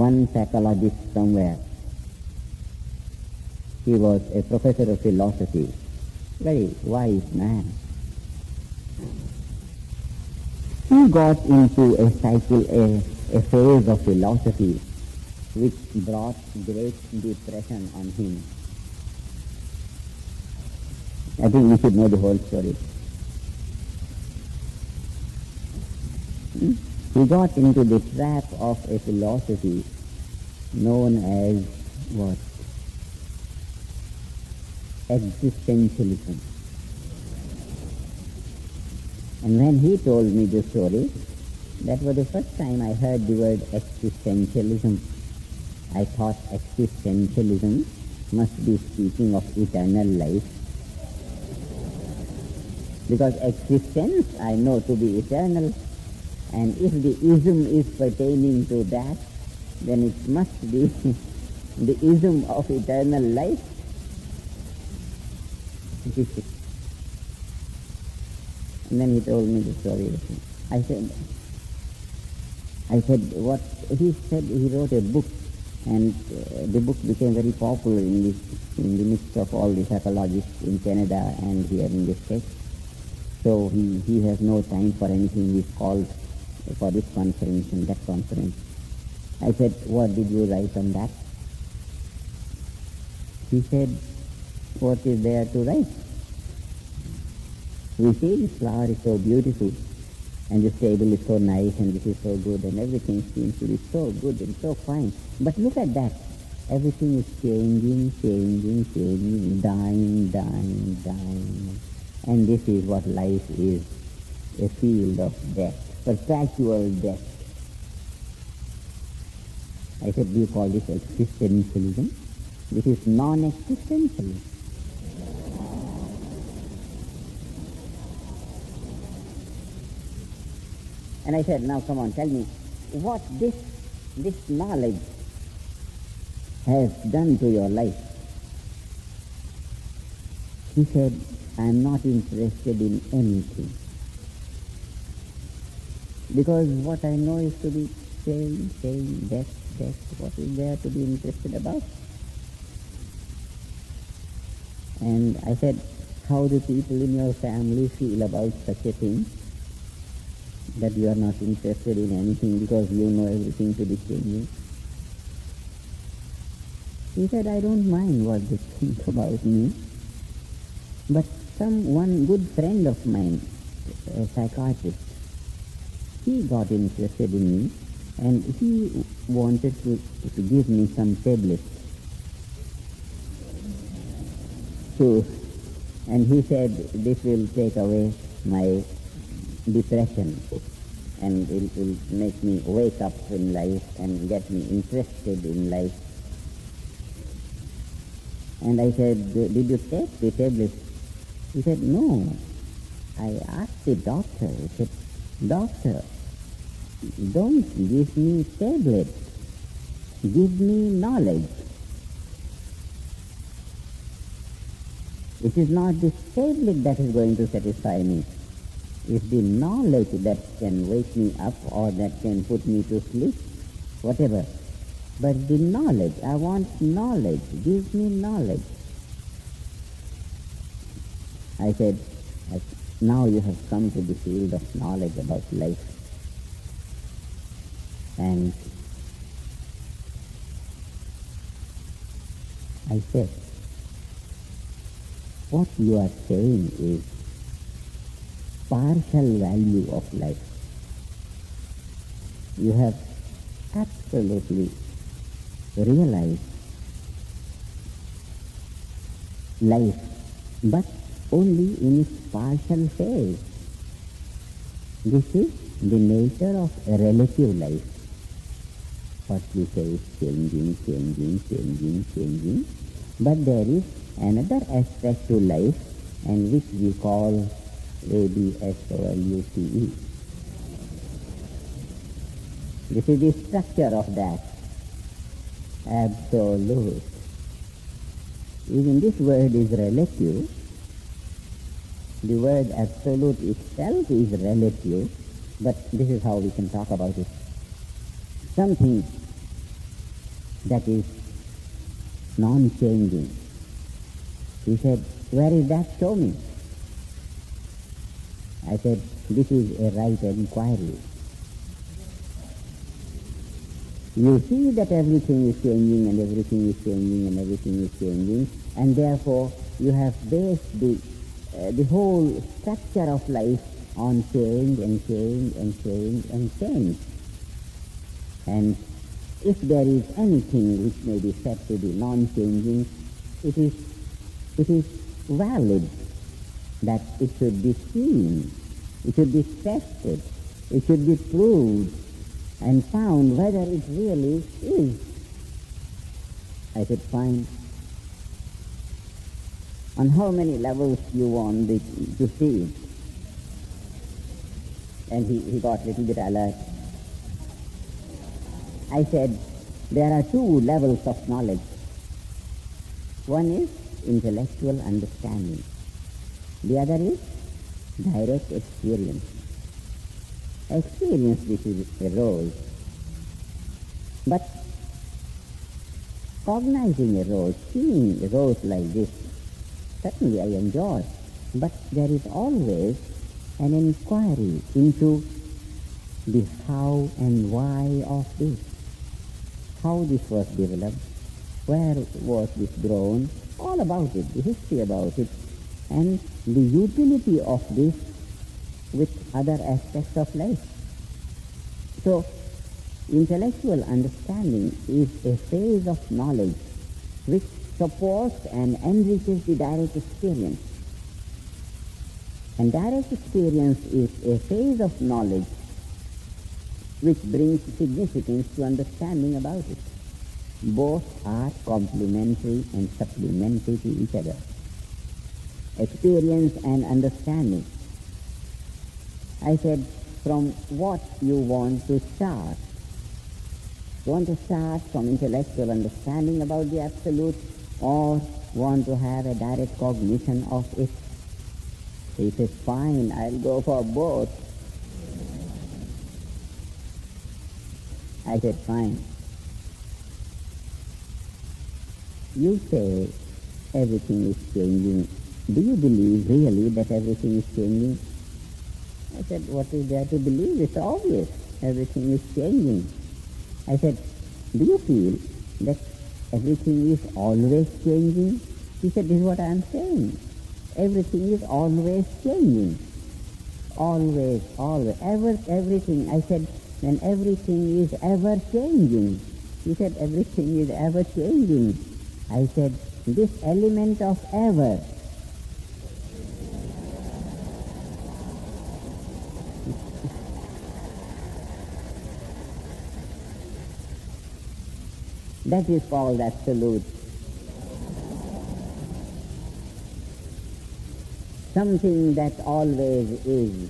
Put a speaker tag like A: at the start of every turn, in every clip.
A: one psychologist somewhere. He was a professor of philosophy, very wise man. He got into a cycle, a, a phase of philosophy which brought great depression on him. I think we should know the whole story. Hmm? He got into the trap of a philosophy known as what? Existentialism. And when he told me the story, that was the first time I heard the word existentialism. I thought existentialism must be speaking of eternal life. Because existence I know to be eternal, and if the ism is pertaining to that, then it must be the ism of eternal life. and then he told me the story. I said, I said, what, he said he wrote a book and uh, the book became very popular in, this, in the midst of all the psychologists in Canada and here in the States. So he, he has no time for anything. He's called for this conference and that conference. I said, what did you write on that? He said, what is there to write? We see this flower is so beautiful and this table is so nice and this is so good and everything seems to be so good and so fine. But look at that. Everything is changing, changing, changing, dying, dying, dying. And this is what life is, a field of death perpetual death. I said, do you call this existentialism? This is non-existentialism. And I said, now come on, tell me, what this, this knowledge has done to your life. He said, I am not interested in anything. Because what I know is to be same, same, death, death. What is there to be interested about? And I said, how do people in your family feel about such a thing? That you are not interested in anything because you know everything to be changing. He said, I don't mind what they think about me. But some one good friend of mine, a psychiatrist, he got interested in me and he wanted to, to give me some tablets. So, and he said this will take away my depression and it will make me wake up in life and get me interested in life. And I said, did you take the tablets? He said, no. I asked the doctor. He said, Doctor, don't give me tablets. Give me knowledge. It is not the tablet that is going to satisfy me. It's the knowledge that can wake me up or that can put me to sleep, whatever. But the knowledge, I want knowledge. Give me knowledge. I said, now you have come to the field of knowledge about life. And I said, what you are saying is partial value of life. You have absolutely realized life, but only in its partial phase. This is the nature of a relative life. What we say is changing, changing, changing, changing. But there is another aspect to life and which we call A-B-S-O-L-U-T-E. This is the structure of that. Absolute. Even this word is relative the word absolute itself is relative, but this is how we can talk about it. Something that is non-changing. He said, where is that? Show me. I said, this is a right inquiry. You see that everything is changing and everything is changing and everything is changing and therefore you have based the, uh, the whole structure of life on change and change and change and change. And if there is anything which may be said to be non-changing, it is, it is valid that it should be seen, it should be tested, it should be proved and found whether it really is. I said, fine. On how many levels you want to see? And he, he got a little bit alert. I said, there are two levels of knowledge. One is intellectual understanding. The other is direct experience. Experience which is a rose. But cognizing a rose, seeing a rose like this, certainly I enjoy. But there is always an inquiry into the how and why of this. How this was developed, where was this grown, all about it, the history about it, and the utility of this with other aspects of life. So, intellectual understanding is a phase of knowledge which supports and enriches the direct experience. And direct experience is a phase of knowledge which brings significance to understanding about it. Both are complementary and supplementary to each other. Experience and understanding. I said, from what you want to start. You want to start from intellectual understanding about the Absolute or want to have a direct cognition of it. He says, fine, I'll go for both. I said, fine. You say everything is changing. Do you believe really that everything is changing? I said, what is there to believe? It's obvious. Everything is changing. I said, do you feel that everything is always changing? He said, this is what I am saying. Everything is always changing. Always, always, ever, everything. I said, then everything is ever changing. He said, everything is ever changing. I said, this element of ever That is called absolute. Something that always is,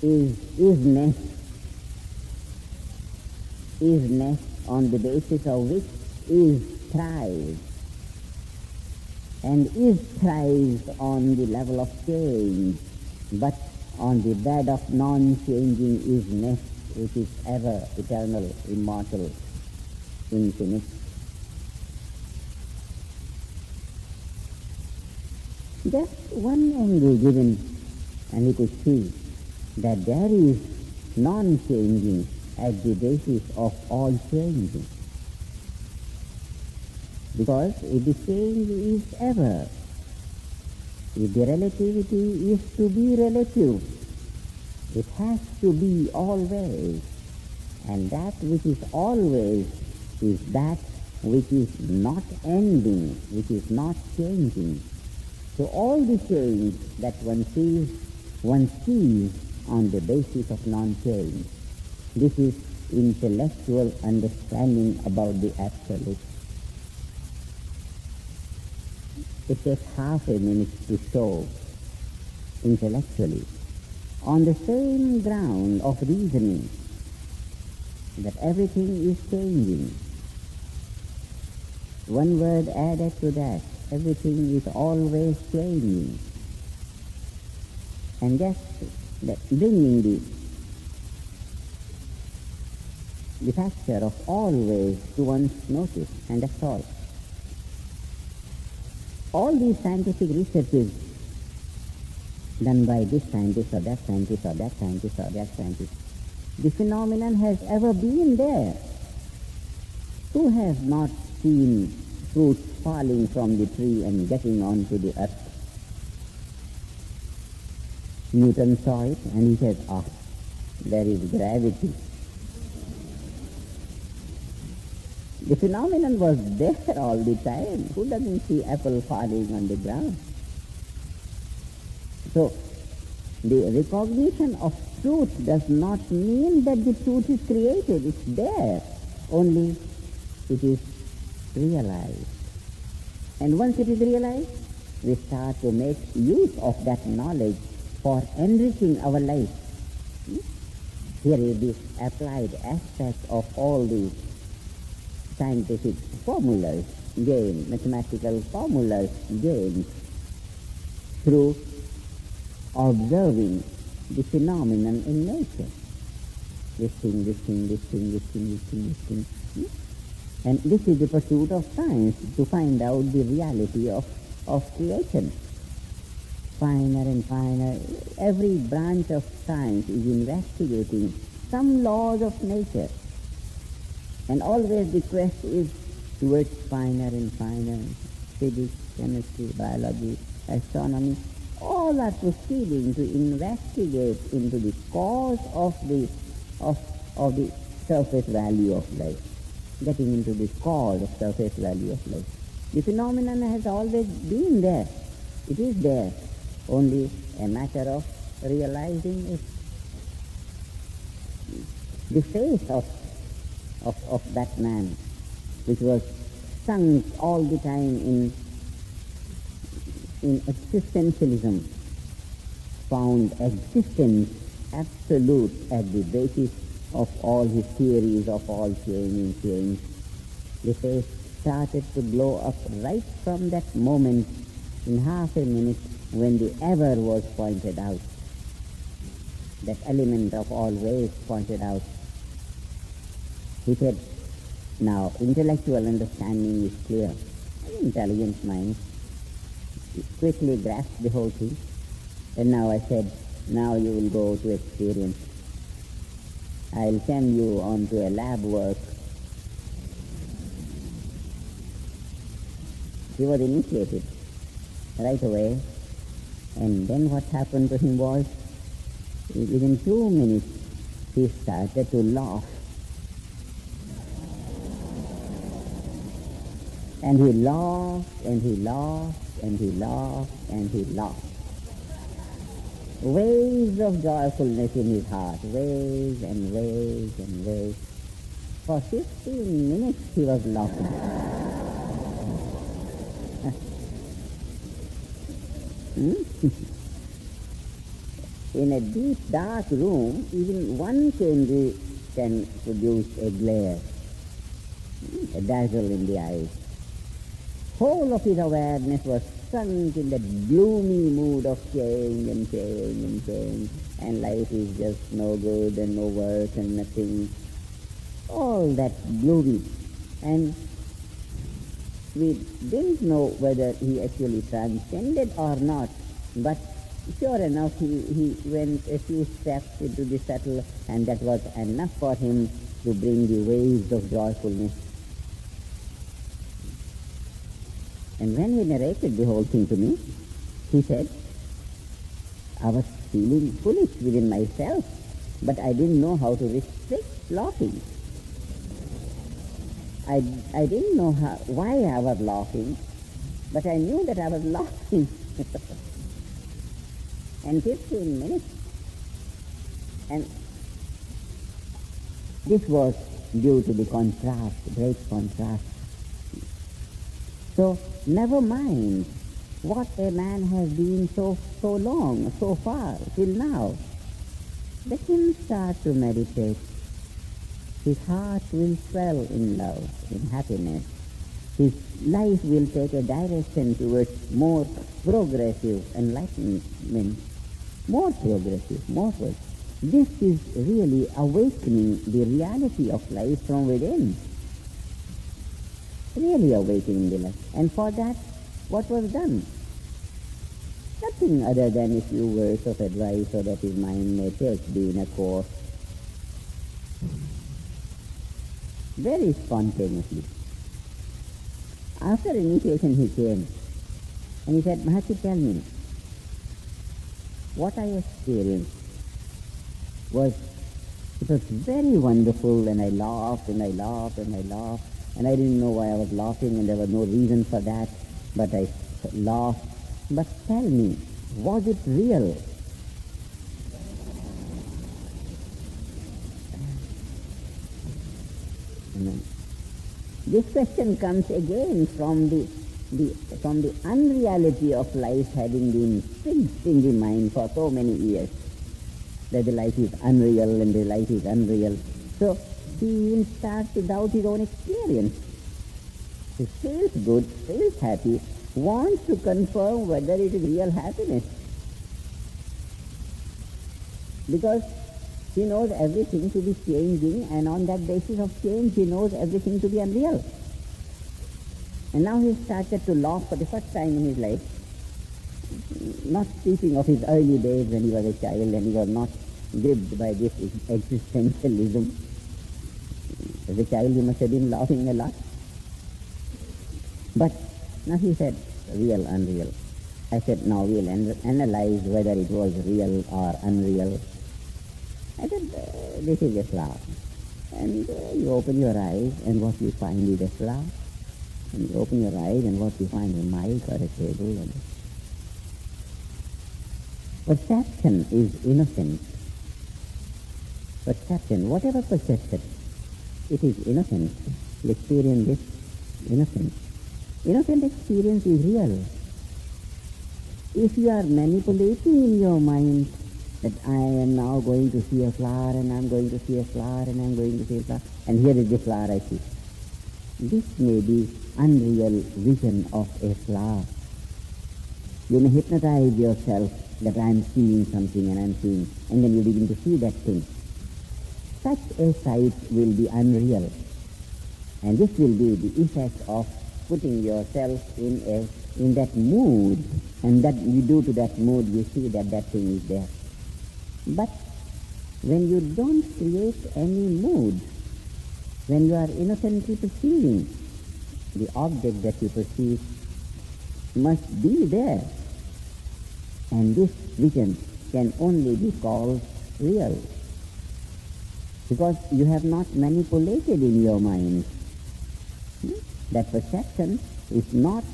A: is isness, isness on the basis of which is thrives, and is thrives on the level of change, but on the bed of non-changing isness, which is ever eternal, immortal, infinite. Eh? Just one angle given and we could see that there is non-changing at the basis of all changing. Because if the change is ever, if the relativity is to be relative, it has to be always. And that which is always is that which is not ending, which is not changing. So all the change that one sees, one sees on the basis of non-change. This is intellectual understanding about the Absolute. It takes half a minute to show intellectually. On the same ground of reasoning that everything is changing, one word added to that. Everything is always changing. And just bringing the the factor of always to one's notice, and that's all. All these scientific researches done by this scientist or that scientist or that scientist or that scientist, the phenomenon has ever been there. Who has not seen fruits falling from the tree and getting onto the earth? Newton saw it and he said, ah, there is gravity. The phenomenon was there all the time. Who doesn't see apple falling on the ground? So, the recognition of truth does not mean that the truth is created. It's there. Only it is realized. And once it is realized, we start to make use of that knowledge for enriching our life. Hmm? Here is the applied aspect of all these scientific formulas gained, mathematical formulas gained through observing the phenomenon in nature. This thing, this thing, this thing, this thing, this thing, this thing. Hmm? And this is the pursuit of science to find out the reality of, of creation. Finer and finer. Every branch of science is investigating some laws of nature. And always the quest is towards finer and finer. Physics, chemistry, biology, astronomy, all are proceeding to investigate into the cause of the of, of the surface value of life getting into this cause of surface value of life. The phenomenon has always been there. It is there. Only a matter of realizing it. The face of, of, of that man, which was sunk all the time in, in existentialism, found existence absolute at the basis of all his theories of all change and change. The face started to blow up right from that moment in half a minute when the ever was pointed out. That element of always pointed out. He said, now intellectual understanding is clear. Intelligent mind quickly grasped the whole thing. And now I said, now you will go to experience. I'll send you on to a lab work. He was initiated right away. And then what happened to him was, within two minutes, he started to laugh. And he laughed, and he laughed, and he laughed, and he laughed waves of joyfulness in his heart, waves and waves and waves. For 15 minutes he was laughing. in a deep dark room, even one candle can produce a glare, hmm? a dazzle in the eyes. Whole of his awareness was sunk in that gloomy mood of change and change and change, and life is just no good and no work and nothing. All that gloomy. And we didn't know whether he actually transcended or not, but sure enough he, he went a few steps into the subtle and that was enough for him to bring the waves of joyfulness And when he narrated the whole thing to me, he said, I was feeling foolish within myself, but I didn't know how to restrict laughing. I, I didn't know how, why I was laughing, but I knew that I was laughing. and 15 minutes. And this was due to the contrast, great contrast so never mind what a man has been so, so long, so far, till now. Let him start to meditate. His heart will swell in love, in happiness. His life will take a direction towards more progressive enlightenment, more progressive, more progressive. This is really awakening the reality of life from within. Really awakening the life. And for that, what was done? Nothing other than a few words of advice so that his mind may take the inner course. Very spontaneously. After initiation he came and he said, Maharishi, tell me, what I experienced was, it was very wonderful and I laughed and I laughed and I laughed and I didn't know why I was laughing and there was no reason for that, but I laughed. But tell me, was it real? This question comes again from the, the, from the unreality of life having been fixed in the mind for so many years. That the life is unreal and the life is unreal. So he starts to doubt his own experience. He feels good, feels happy, wants to confirm whether it is real happiness. Because he knows everything to be changing and on that basis of change he knows everything to be unreal. And now he started to laugh for the first time in his life, not speaking of his early days when he was a child and he was not gripped by this existentialism. As a child he must have been laughing a lot. But now he said, real, unreal. I said, now we'll analyze whether it was real or unreal. I said, uh, this is a flower. And uh, you open your eyes and what you find is a flower. And you open your eyes and what you find is a mic or a table. And perception is innocent. But perception, whatever perception, it is innocent. The experience is innocent. Innocent experience is real. If you are manipulating in your mind that I am now going to see a flower and I'm going to see a flower and I'm going to see a flower and here is the flower I see. This may be unreal vision of a flower. You may hypnotize yourself that I am seeing something and I am seeing and then you begin to see that thing. Such a sight will be unreal. And this will be the effect of putting yourself in a in that mood and that you do to that mood you see that that thing is there. But when you don't create any mood, when you are innocently perceiving, the object that you perceive must be there. And this vision can only be called real. Because you have not manipulated in your mind. Hmm? That perception is not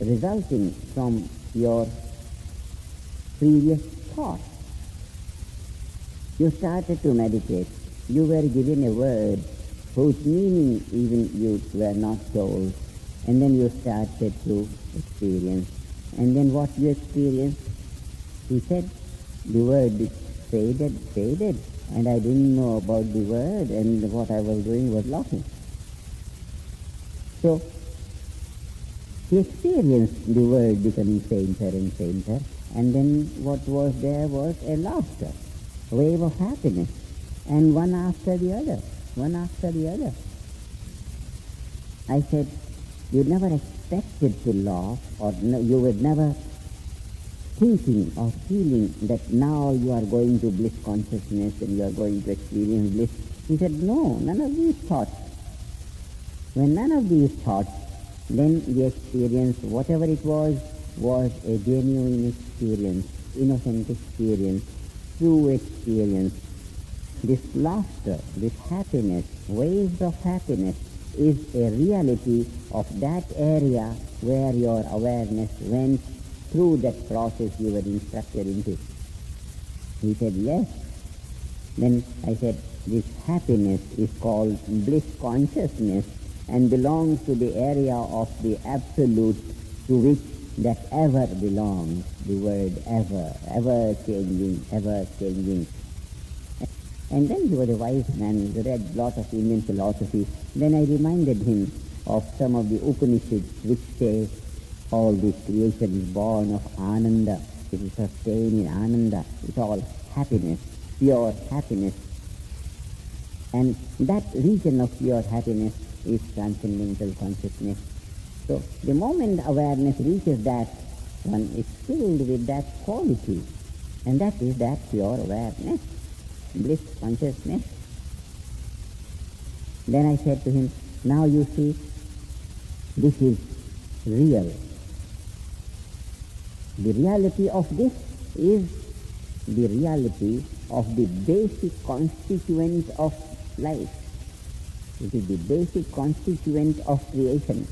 A: resulting from your previous thought. You started to meditate. You were given a word whose meaning even you were not told. And then you started to experience. And then what you experienced, he said, the word faded, faded. And I didn't know about the word and what I was doing was laughing. So, he experienced the word becoming fainter and fainter. And then what was there was a laughter a wave of happiness, and one after the other, one after the other. I said, you never expected to laugh, or you would never thinking or feeling that now you are going to bliss consciousness and you are going to experience bliss. He said, no, none of these thoughts. When none of these thoughts, then the experience, whatever it was, was a genuine experience, innocent experience, true experience. This laughter, this happiness, waves of happiness is a reality of that area where your awareness went through that process you were instructed into. He said, yes. Then I said, this happiness is called bliss consciousness and belongs to the area of the absolute to which that ever belongs, the word ever, ever changing, ever changing. And then he was a wise man, he read a lot of Indian philosophy. Then I reminded him of some of the Upanishads which say all this creation is born of Ananda, it is sustained in Ananda, it's all happiness. pure happiness. And that region of pure happiness is transcendental consciousness. So the moment awareness reaches that, one is filled with that quality. And that is that pure awareness, bliss consciousness. Then I said to him, now you see, this is real. The reality of this is the reality of the basic constituent of life. It is the basic constituent of creation.